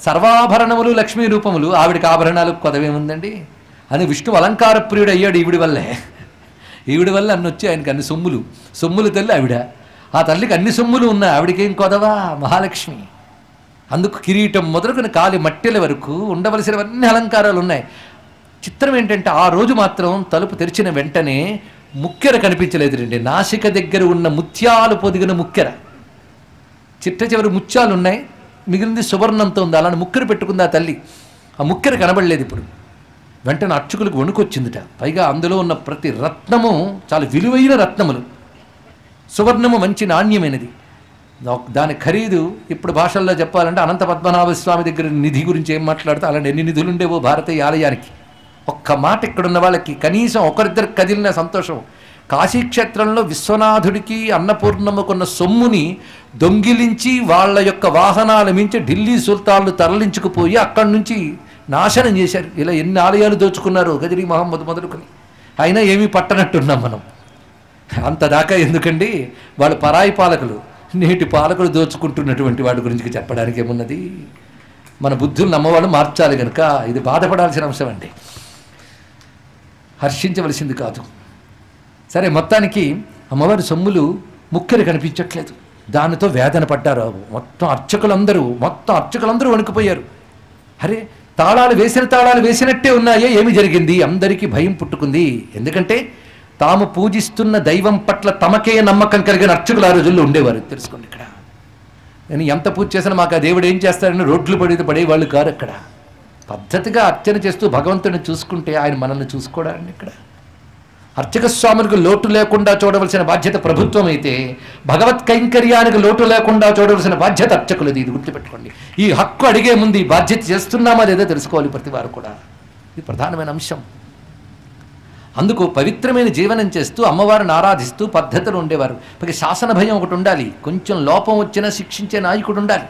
సర్వాభరణములు లక్ష్మీ రూపములు. ఆవిడికి ఆభరణాలు కొదవేముందండి అని విష్ణు అలంకార ప్రియుడు అయ్యాడు ఈవిడి వల్లే. ఈవిడి వల్ల అన్ని వచ్చి ఆయనకి అన్ని సొమ్ములు. సొమ్ములు తల్లి ఆవిడ. ఆ తల్లికి అన్ని సొమ్ములు ఉన్నాయి. ఆవిడకేం కొదవా? మహాలక్ష్మి. అందుకు కిరీటం మొదలుకొని కాలి మట్టెల వరకు ఉండవలసినవన్నీ అలంకారాలు ఉన్నాయి. చిత్రం ఏంటంటే ఆ రోజు మాత్రం తలుపు తెరిచిన వెంటనే ముక్కెర కనిపించలేదు రండి నాసిక దగ్గర ఉన్న ముత్యాలు పొదిగిన ముక్కెర. చిట్ట చివరి ముత్యాలు ఉన్నాయి మిగిలింది సువర్ణంతో ఉంది. అలానే ముక్కరు పెట్టుకుంది ఆ తల్లి. ఆ ముక్కెర కనబడలేదు ఇప్పుడు. వెంటనే అర్చకులకు వణుకొచ్చిందిట. పైగా అందులో ఉన్న ప్రతి రత్నము చాలా విలువైన రత్నములు. సువర్ణము మంచి నాణ్యమైనది. దాని ఖరీదు ఇప్పుడు భాషల్లో చెప్పాలంటే అనంత పద్మనాభ స్వామి దగ్గర నిధి గురించి ఏం మాట్లాడితే? అలాంటి ఎన్ని నిధులు ఉండేవో భారతీయ ఆలయానికి. ఒక్క మాట ఇక్కడున్న వాళ్ళకి కనీసం ఒకరిద్దరు కదిలిన సంతోషం. కాశీక్షేత్రంలో విశ్వనాథుడికి అన్నపూర్ణమ్మకున్న సొమ్ముని దొంగిలించి వాళ్ళ యొక్క వాహనాల మించి ఢిల్లీ సుల్తాన్లు తరలించుకుపోయి అక్కడి నుంచి నాశనం చేశారు. ఇలా ఎన్ని ఆలయాలు దోచుకున్నారు గజరీ మహమ్మద్ మొదలుకొని. అయినా ఏమీ పట్టనట్టున్నాం మనం. అంతదాకా ఎందుకండి? వాళ్ళు పరాయి పాలకులు. నేటి పాలకులు దోచుకుంటున్నటువంటి వాటి గురించి చెప్పడానికి ఏమున్నది? మన బుద్ధులు నమ్మవాళ్ళు మార్చాలి కనుక ఇది బాధపడాల్సిన అంశం అండి. హర్షించవలసింది కాదు. సరే మొత్తానికి అమ్మవారి సొమ్ములు ముక్కలు కనిపించట్లేదు. దానితో వేదన పడ్డారు. మొత్తం అర్చకులందరూ మొత్తం అర్చకులందరూ వణికిపోయారు. అరే తాళాలు వేసిన తాళాలు వేసినట్టే ఉన్నాయే ఏమి జరిగింది? అందరికీ భయం పుట్టుకుంది. ఎందుకంటే తాము పూజిస్తున్న దైవం పట్ల తమకే నమ్మకం కలిగిన అర్చకులు ఆ రోజుల్లో ఉండేవారు. తెలుసుకోండి ఇక్కడ. నేను ఎంత పూజ చేసినా మాకు ఆ దేవుడు ఏం చేస్తారని రోడ్లు పడేది పడేవాళ్ళు కారు అక్కడ. పద్ధతిగా అర్చన చేస్తూ భగవంతుని చూసుకుంటే ఆయన మనల్ని చూసుకోవడానికి ఇక్కడ. అర్చక స్వాములకు లోటు లేకుండా చూడవలసిన బాధ్యత ప్రభుత్వం అయితే భగవత్ కైంకర్యానికి లోటు లేకుండా చూడవలసిన బాధ్యత అర్చకులది. ఇది గుర్తుపెట్టుకోండి. ఈ హక్కు అడిగే ముందు ఈ బాధ్యత చేస్తున్నామా లేదో తెలుసుకోవాలి ప్రతి వారు కూడా. ఇది ప్రధానమైన అంశం. అందుకు పవిత్రమైన జీవనం చేస్తూ అమ్మవారిని ఆరాధిస్తూ పద్ధతులు ఉండేవారు. ఇక శాసన భయం ఒకటి ఉండాలి. కొంచెం లోపం వచ్చినా శిక్షించే నాయకుడు ఉండాలి.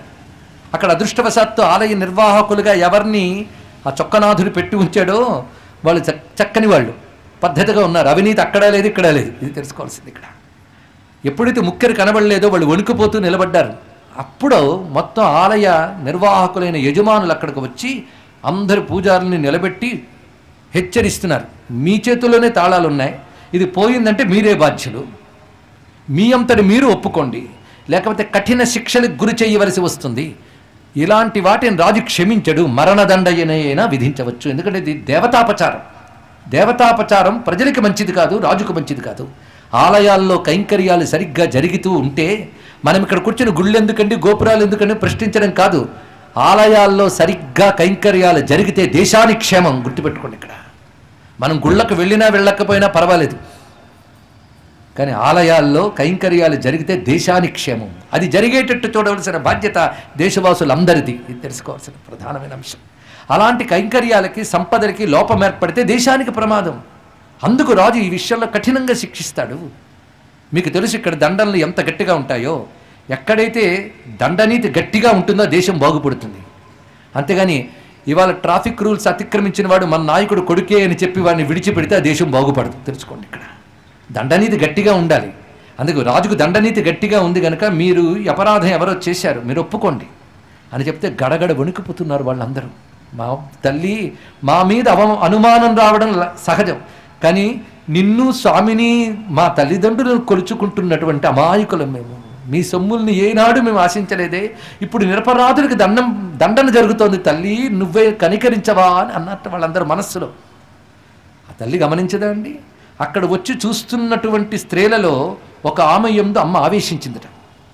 అక్కడ అదృష్టవశాత్తు ఆలయ నిర్వాహకులుగా ఎవరిని ఆ చొక్కనాథుడు పెట్టి ఉంచాడో వాళ్ళు చక్కని వాళ్ళు. పద్ధతిగా ఉన్నారు. అవినీతి అక్కడా లేదు ఇక్కడా లేదు. ఇది తెలుసుకోవాల్సింది ఇక్కడ. ఎప్పుడైతే ముక్కరు కనబడలేదో వాళ్ళు వణుకుపోతూ నిలబడ్డారు. అప్పుడు మొత్తం ఆలయ నిర్వాహకులైన యజమానులు అక్కడికి వచ్చి అందరు పూజారుల్ని నిలబెట్టి హెచ్చరిస్తున్నారు. మీ చేతుల్లోనే తాళాలు ఉన్నాయి ఇది పోయిందంటే మీరే బాధ్యులు. మీ అంతటి మీరు ఒప్పుకోండి. లేకపోతే కఠిన శిక్షలకు గురి చేయవలసి వస్తుంది. ఇలాంటి వాటిని రాజు క్షమించడు. మరణదండయనైనా విధించవచ్చు. ఎందుకంటే ఇది దేవతాపచారం. దేవతాపచారం ప్రజలకి మంచిది కాదు రాజుకు మంచిది కాదు. ఆలయాల్లో కైంకర్యాలు సరిగ్గా జరుగుతూ ఉంటే మనం ఇక్కడ కూర్చుని గుళ్ళు ఎందుకండి గోపురాలు ఎందుకండి ప్రశ్నించడం కాదు. ఆలయాల్లో సరిగ్గా కైంకర్యాలు జరిగితే దేశానికి క్షేమం గుర్తుపెట్టుకోండి ఇక్కడ. మనం గుళ్ళకు వెళ్ళినా వెళ్ళకపోయినా పర్వాలేదు. కానీ ఆలయాల్లో కైంకర్యాలు జరిగితే దేశానికి క్షేమం అది జరిగేటట్టు చూడవలసిన బాధ్యత దేశవాసులందరిది. ఇది తెలుసుకోవాల్సిన ప్రధానమైన అంశం. అలాంటి కైంకర్యాలకి సంపదలకి లోపం ఏర్పడితే దేశానికి ప్రమాదం. అందుకు రాజు ఈ విషయంలో కఠినంగా శిక్షిస్తాడు. మీకు తెలుసు ఇక్కడ దండనలు ఎంత గట్టిగా ఉంటాయో? ఎక్కడైతే దండనీతి గట్టిగా ఉంటుందో దేశం బాగుపడుతుంది. అంతేగాని ఇవాళ ట్రాఫిక్ రూల్స్ అతిక్రమించిన వాడు మన నాయకుడు కొడుకే అని చెప్పి వాడిని విడిచిపెడితే ఆ దేశం బాగుపడదు. తెలుసుకోండి ఇక్కడ. దండనీతి గట్టిగా ఉండాలి. అందుకు రాజుకు దండనీతి గట్టిగా ఉంది కనుక మీరు అపరాధం ఎవరో చేశారు మీరు ఒప్పుకోండి. అని చెప్తే గడగడ వణికిపోతున్నారు వాళ్ళందరూ. మా తల్లి మా మీద అవ అనుమానం రావడం సహజం. కానీ నిన్ను స్వామిని మా తల్లిదండ్రులను కొలుచుకుంటున్నటువంటి అమాయకులం మేము. మీ సొమ్ముల్ని ఏనాడు మేము ఆశించలేదే. ఇప్పుడు నిరపరాధులకు దండం దండన జరుగుతోంది తల్లి. నువ్వే కనికరించవా అని అన్నట్టు వాళ్ళందరూ మనస్సులో. ఆ తల్లి గమనించదా అండి? అక్కడ వచ్చి చూస్తున్నటువంటి స్త్రీలలో ఒక ఆమె ఎందు అమ్మ ఆవేశించిందట.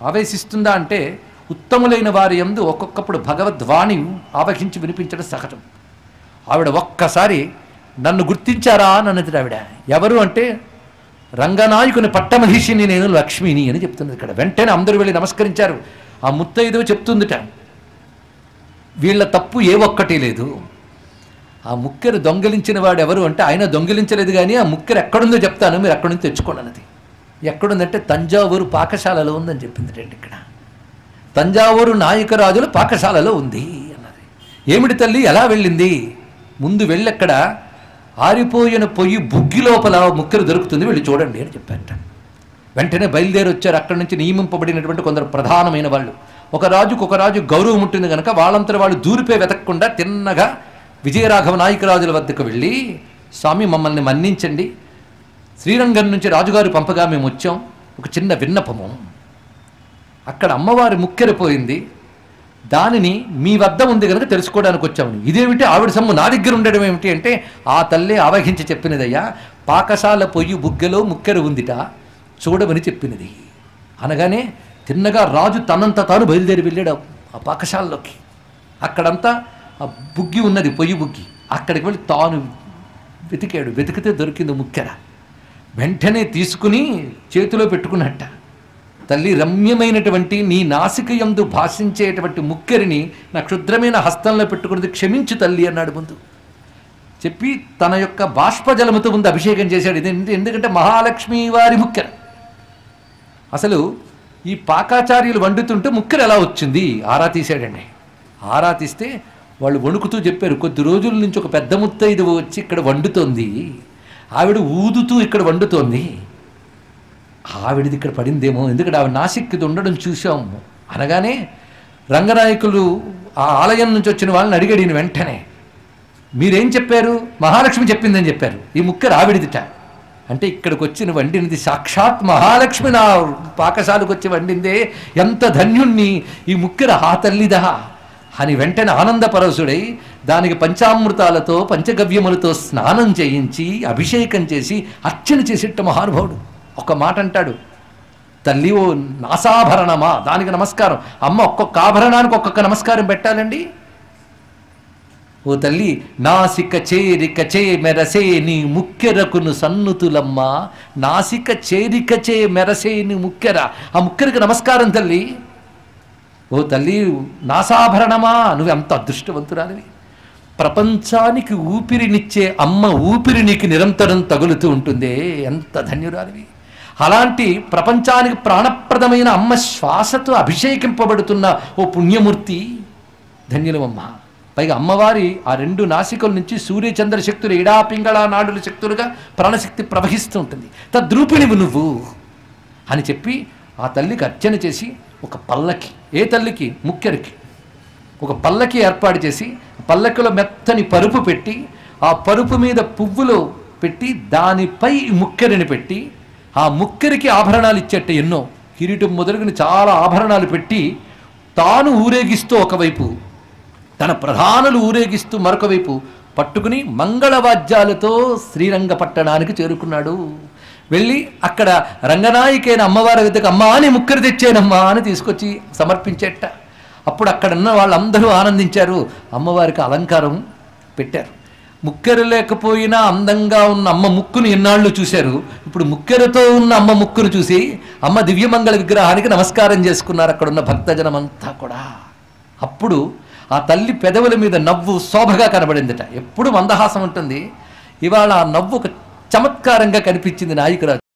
ఆవేశిస్తుందా అంటే ఉత్తములైన వారి ఎందు ఒక్కొక్కప్పుడు భగవద్వాణి ఆవహించి వినిపించడం సహజం. ఆవిడ ఒక్కసారి నన్ను గుర్తించారా అని అన్నది ఆవిడ. ఎవరు అంటే రంగనాయకుని పట్టమహిషిని నేను లక్ష్మిని అని చెప్తున్నది ఇక్కడ. వెంటనే అందరూ వెళ్ళి నమస్కరించారు. ఆ ముత్తైదో చెప్తుందిట. వీళ్ళ తప్పు ఏ ఒక్కటి లేదు. ఆ ముక్కెరు దొంగిలించిన వాడు ఎవరు అంటే ఆయన దొంగిలించలేదు కానీ ఆ ముక్కెరు ఎక్కడుందో చెప్తాను. మీరు అక్కడి నుంచి తెచ్చుకోండి అన్నది. ఎక్కడుందంటే తంజావూరు పాకశాలలో ఉందని చెప్పింది ఇక్కడ. తంజావూరు నాయకరాజుల పాకశాలలో ఉంది అన్నది. ఏమిటి తల్లి ఎలా వెళ్ళింది? ముందు వెళ్ళక్కడ? ఆరిపోయిన పొయ్యి బుగ్గి లోపల ముక్కలు దొరుకుతుంది వెళ్ళి చూడండి అని చెప్పారట. వెంటనే బయలుదేరి వచ్చారు అక్కడి నుంచి నియమింపబడినటువంటి కొందరు ప్రధానమైన వాళ్ళు. ఒక రాజుకు ఒక రాజు గౌరవం ఉంటుంది కనుక వాళ్ళంతా వాళ్ళు దూరిపే వెతకకుండా తిన్నగా విజయరాఘవ నాయకరాజుల వద్దకు వెళ్ళి స్వామి మమ్మల్ని మన్నించండి. శ్రీరంగం నుంచి రాజుగారు పంపగా మేము వచ్చాం ఒక చిన్న విన్నపము. అక్కడ అమ్మవారి ముక్కెరిపోయింది దానిని మీ వద్ద ఉంది కనుక తెలుసుకోవడానికి వచ్చామని ఇదేమిటి? ఆవిడ సొమ్ము నా దగ్గర ఉండడం ఏమిటి అంటే ఆ తల్లి అవహించి చెప్పినదయ్యా పాకశాల పొయ్యి బుగ్గెలో ముక్కెర ఉందిట చూడమని చెప్పినది. అనగానే తిన్నగా రాజు తనంత తాను బయలుదేరి వెళ్ళాడు ఆ- ఆ పాకశాలలోకి. అక్కడంతా ఆ బుగ్గి ఉన్నది పొయ్యి బుగ్గి. అక్కడికి వెళ్ళి తాను వెతికాడు. వెతికితే దొరికింది ముక్కెర. వెంటనే తీసుకుని చేతిలో పెట్టుకున్నట్ట. తల్లి రమ్యమైనటువంటి నీ నాసికయందు భాషించేటువంటి ముక్కెరిని నా క్షుద్రమైన హస్తంలో పెట్టుకున్నది క్షమించు తల్లి అన్నాడు ముందు. చెప్పి తన యొక్క బాష్పజలముతో ముందు అభిషేకం చేశాడు. ఇది ఎందుకంటే మహాలక్ష్మి వారి ముక్కెర. అసలు ఈ పాకాచార్యులు వండుతుంటే ముక్కెర ఎలా వచ్చింది? ఆరా తీశాడండి. ఆరా తీస్తే వాళ్ళు వణుకుతూ చెప్పారు కొద్ది రోజుల నుంచి ఒక పెద్ద ముత్తైదు వచ్చి ఇక్కడ వండుతోంది. ఆవిడ ఊదుతూ ఇక్కడ వండుతోంది. ఆవిడది ఇక్కడ పడిందేమో ఎందుకంటే ఆవిడ నాసిక్కి ఉండడం చూసాము అనగానే రంగనాయకులు ఆ ఆలయం నుంచి వచ్చిన వాళ్ళని అడిగాడు ఈయన వెంటనే. మీరేం చెప్పారు? మహాలక్ష్మి చెప్పిందని చెప్పారు. ఈ ముక్కరు ఆవిడిదిట. అంటే ఇక్కడికి వచ్చిన వండినది సాక్షాత్ మహాలక్ష్మి నా పాకశాలకు వచ్చి వండిందే. ఎంత ధన్యుణ్ణి. ఈ ముక్కెర ఆ తల్లిదా. అని వెంటనే ఆనందపరవశుడై దానికి పంచామృతాలతో పంచగవ్యములతో స్నానం చేయించి అభిషేకం చేసి అర్చన చేసిట్ట మహానుభావుడు. ఒక మాట అంటాడు తల్లి ఓ నాసాభరణమా? దానికి నమస్కారం. అమ్మ ఒక్కొక్క ఆభరణానికి ఒక్కొక్క నమస్కారం పెట్టాలండి. ఓ తల్లి నాసిక చేరిక చే మెరసే నీ ముక్కెరకును సన్నుతులమ్మ. నాసిక చేరిక చే మెరసే నీ ముక్కెర. ఆ ముక్కెరకు నమస్కారం తల్లి. ఓ తల్లి నాసాభరణమా? నువ్వు ఎంత అదృష్టవంతురాలివి. ప్రపంచానికి ఊపిరినిచ్చే అమ్మ ఊపిరి నీకు నిరంతరం తగులుతూ ఉంటుందే. ఎంత ధన్యురాలివి. అలాంటి ప్రపంచానికి ప్రాణప్రదమైన అమ్మ శ్వాసతో అభిషేకింపబడుతున్న ఓ పుణ్యమూర్తి. ధన్యులమమ్మ. పైగా అమ్మవారి ఆ రెండు నాసికల నుంచి సూర్య చంద్ర శక్తులు ఇడా పింగళ నాడుల శక్తులుగా ప్రాణశక్తి ప్రవహిస్తూ ఉంటుంది. తద్రూపిణివు నువ్వు అని చెప్పి ఆ తల్లికి అర్చన చేసి ఒక పల్లకి ఏ తల్లికి? ముక్కెరికి ఒక పల్లకి ఏర్పాటు చేసి పల్లకిలో మెత్తని పరుపు పెట్టి ఆ పరుపు మీద పువ్వులు పెట్టి దానిపై ముక్కెరిని పెట్టి ఆ ముక్కెరికి ఆభరణాలు ఇచ్చేట ఎన్నో. కిరీటం మొదలుగుని చాలా ఆభరణాలు పెట్టి తాను ఊరేగిస్తూ ఒకవైపు తన ప్రధానులు ఊరేగిస్తూ మరొక వైపు పట్టుకుని మంగళవాద్యాలతో శ్రీరంగపట్టణానికి చేరుకున్నాడు. వెళ్ళి అక్కడ రంగనాయకైన అమ్మవారి వద్దకు అమ్మా అని ముక్కరు తెచ్చానమ్మా అని తీసుకొచ్చి సమర్పించేట అప్పుడు అక్కడ ఉన్న వాళ్ళందరూ ఆనందించారు. అమ్మవారికి అలంకారం పెట్టారు. ముక్కెర లేకపోయినా అందంగా ఉన్న అమ్మ ముక్కును ఎన్నాళ్ళు చూశారు? ఇప్పుడు ముక్కెరతో ఉన్న అమ్మ ముక్కును చూసి అమ్మ దివ్యమంగళ విగ్రహానికి నమస్కారం చేసుకున్నారు అక్కడ ఉన్న భక్తజనమంతా కూడా. అప్పుడు ఆ తల్లి పెదవుల మీద నవ్వు శోభగా కనబడిందట. ఎప్పుడు మందహాసం ఉంటుంది. ఇవాళ ఆ నవ్వు ఒక చమత్కారంగా కనిపించింది నాయకురాజు